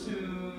to